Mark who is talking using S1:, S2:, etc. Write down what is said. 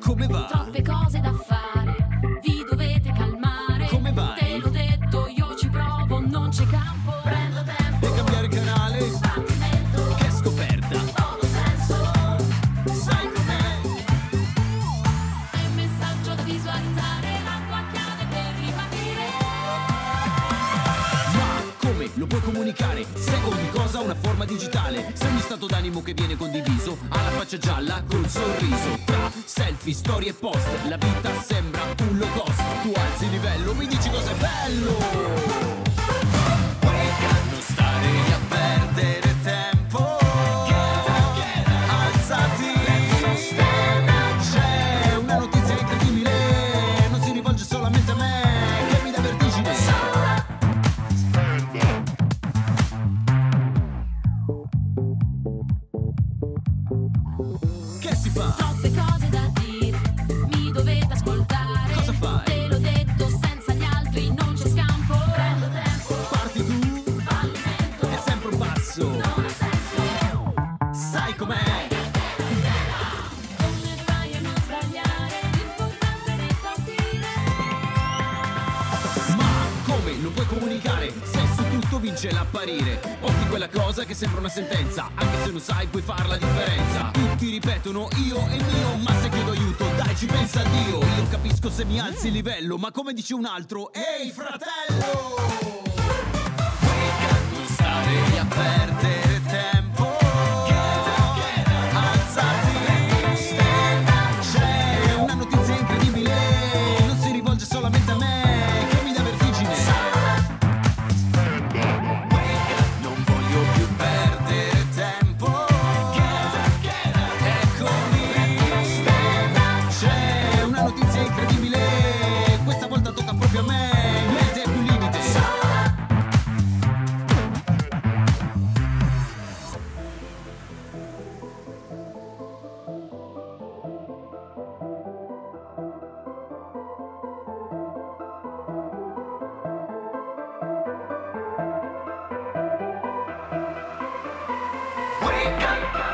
S1: Come va?
S2: Troppe cose da fare, vi dovete calmare.
S1: Come vai?
S2: Te l'ho detto, io ci provo, non c'è campo.
S1: Lo puoi comunicare? Se ogni cosa ha una forma digitale Se ogni stato d'animo che viene condiviso Ha la faccia gialla col sorriso Tra selfie, storie e post La vita sembra un low cost si fa?
S2: Troppe cose da dire, mi dovete ascoltare.
S1: Cosa fai?
S2: Te l'ho detto, senza gli altri non c'è scampo. Prendo tempo,
S1: Parti tu,
S2: fallimento,
S1: è sempre un passo
S2: non ha senso.
S1: Sai com'è?
S2: Come fai a non sbagliare? L'importante è ripartire.
S1: Ma come lo puoi comunicare? Se su tutto vince l'apparire. Posti quella cosa che sembra una sentenza Anche se non sai puoi far la differenza. Tutti ripetono io e mio Ma se chiedo aiuto dai ci pensa Dio. Io capisco se mi alzi il livello Ma come dice un altro Ehi fratello Jamaica.